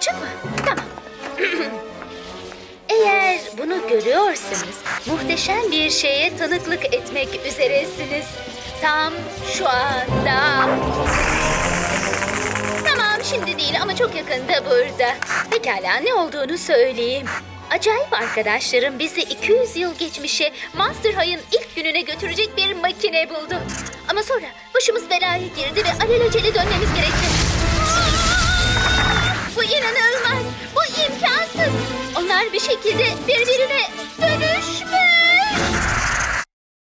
açık mı? Tamam. Eğer bunu görüyorsanız muhteşem bir şeye tanıklık etmek üzeresiniz. Tam şu anda. Tamam şimdi değil ama çok yakında burada. Pekala ne olduğunu söyleyeyim. Acayip arkadaşlarım bizi 200 yıl geçmişe Monster High'ın ilk gününe götürecek bir makine buldu. Ama sonra başımız belaya girdi ve alelacele dönmemiz gerekti. Bir şekilde birbirine